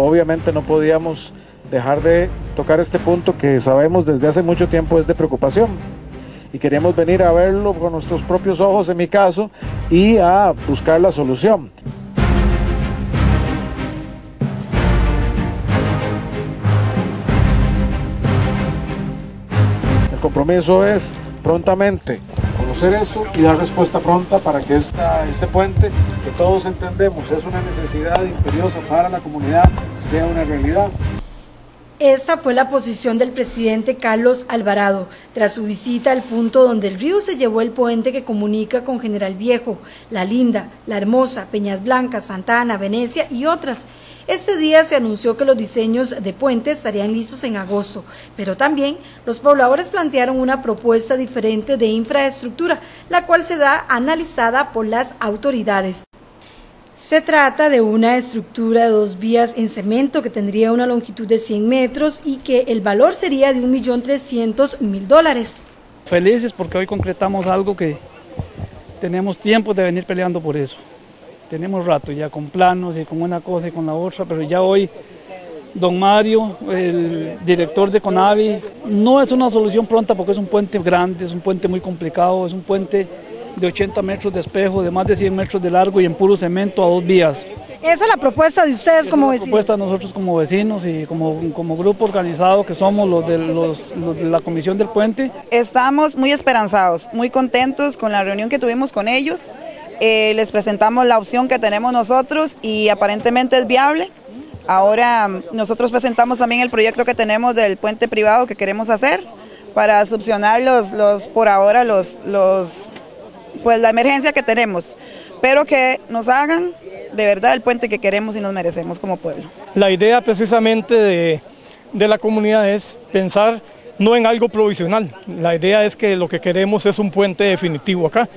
obviamente no podíamos dejar de tocar este punto que sabemos desde hace mucho tiempo es de preocupación. Y queríamos venir a verlo con nuestros propios ojos en mi caso y a buscar la solución. El compromiso es prontamente conocer esto y dar respuesta pronta para que esta, este puente, que todos entendemos es una necesidad imperiosa para la comunidad, sea una realidad. Esta fue la posición del presidente Carlos Alvarado tras su visita al punto donde el río se llevó el puente que comunica con General Viejo, La Linda, La Hermosa, Peñas Blancas, Santa Ana, Venecia y otras. Este día se anunció que los diseños de puente estarían listos en agosto, pero también los pobladores plantearon una propuesta diferente de infraestructura, la cual será analizada por las autoridades. Se trata de una estructura de dos vías en cemento que tendría una longitud de 100 metros y que el valor sería de 1.300.000 dólares. Felices porque hoy concretamos algo que tenemos tiempo de venir peleando por eso. Tenemos rato ya con planos y con una cosa y con la otra, pero ya hoy don Mario, el director de Conavi, no es una solución pronta porque es un puente grande, es un puente muy complicado, es un puente de 80 metros de espejo, de más de 100 metros de largo y en puro cemento a dos vías. Esa es la propuesta de ustedes como vecinos. La propuesta de nosotros como vecinos y como, como grupo organizado que somos los de, los, de la Comisión del Puente. Estamos muy esperanzados, muy contentos con la reunión que tuvimos con ellos. Eh, les presentamos la opción que tenemos nosotros y aparentemente es viable. Ahora nosotros presentamos también el proyecto que tenemos del puente privado que queremos hacer para subsionar los, los por ahora los, los pues la emergencia que tenemos, pero que nos hagan de verdad el puente que queremos y nos merecemos como pueblo. La idea precisamente de, la comunidad es pensar no en algo provisional, la idea es que lo que queremos es un puente definitivo acá.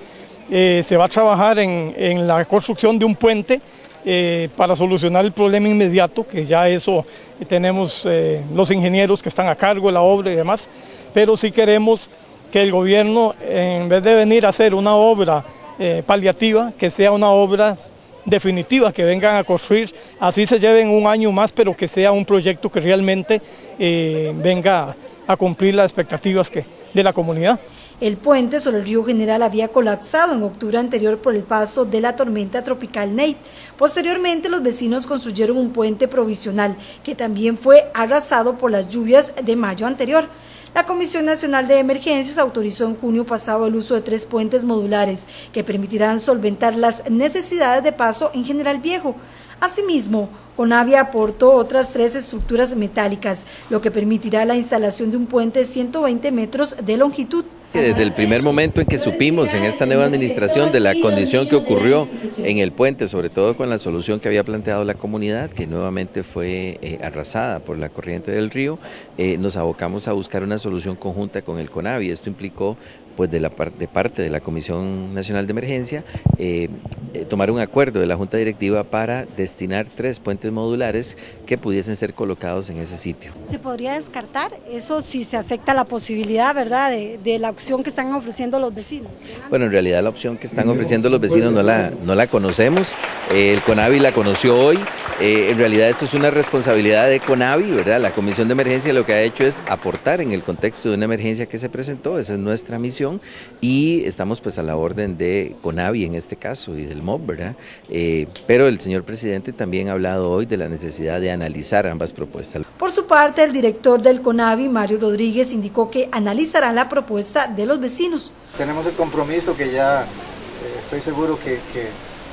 Eh, se va a trabajar en, la construcción de un puente eh, para solucionar el problema inmediato, que ya eso tenemos eh, los ingenieros que están a cargo de la obra y demás, pero sí queremos que el gobierno, en vez de venir a hacer una obra eh, paliativa, que sea una obra definitiva, que vengan a construir, así se lleven un año más, pero que sea un proyecto que realmente eh, venga a cumplir las expectativas que, de la comunidad. El puente sobre el río General había colapsado en octubre anterior por el paso de la tormenta tropical Nate. Posteriormente, los vecinos construyeron un puente provisional que también fue arrasado por las lluvias de mayo anterior. La Comisión Nacional de Emergencias autorizó en junio pasado el uso de tres puentes modulares que permitirán solventar las necesidades de paso en General Viejo. Asimismo, Conavia aportó otras tres estructuras metálicas, lo que permitirá la instalación de un puente de 120 metros de longitud. Desde el primer momento en que supimos en esta nueva administración de la condición que ocurrió en el puente, sobre todo con la solución que había planteado la comunidad, que nuevamente fue eh, arrasada por la corriente del río, eh, nos abocamos a buscar una solución conjunta con el CONAVI. Esto implicó pues de, la de parte de la Comisión Nacional de Emergencia, eh, eh, tomar un acuerdo de la Junta Directiva para destinar tres puentes modulares que pudiesen ser colocados en ese sitio. ¿Se podría descartar eso si se acepta la posibilidad, verdad, de, la opción que están ofreciendo los vecinos? Bueno, en realidad la opción que están ofreciendo los vecinos no la, no la conocemos, eh, el CONAVI la conoció hoy, en realidad esto es una responsabilidad de CONAVI, ¿verdad? La Comisión de Emergencia lo que ha hecho es aportar en el contexto de una emergencia que se presentó, esa es nuestra misión y estamos pues a la orden de CONAVI en este caso y del MOB, ¿verdad? Eh, pero el señor presidente también ha hablado hoy de la necesidad de analizar ambas propuestas. Por su parte, el director del CONAVI, Mario Rodríguez, indicó que analizarán la propuesta de los vecinos. Tenemos el compromiso que ya eh, estoy seguro que,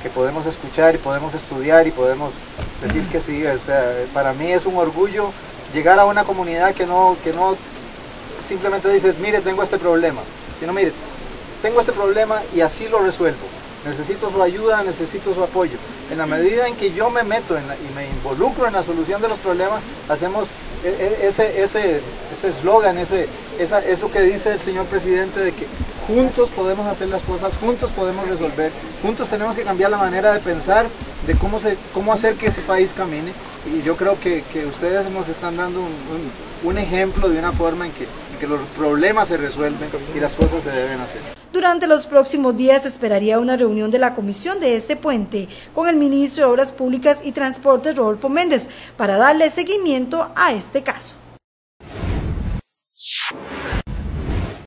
podemos escuchar y podemos estudiar y podemos decir que sí. O sea, para mí es un orgullo llegar a una comunidad que no, que no simplemente dice, mire, tengo este problema sino mire, tengo este problema y así lo resuelvo. Necesito su ayuda, necesito su apoyo. En la medida en que yo me meto y me involucro en la solución de los problemas, hacemos e, e, ese ese ese, eso que dice el señor presidente de que juntos podemos hacer las cosas, juntos podemos resolver, juntos tenemos que cambiar la manera de pensar de cómo, se, cómo hacer que ese país camine. Y yo creo que, ustedes nos están dando un, ejemplo de una forma en que, en que los problemas se resuelven y las cosas se deben hacer. Durante los próximos días esperaría una reunión de la comisión de este puente con el ministro de Obras Públicas y Transportes, Rodolfo Méndez, para darle seguimiento a este caso.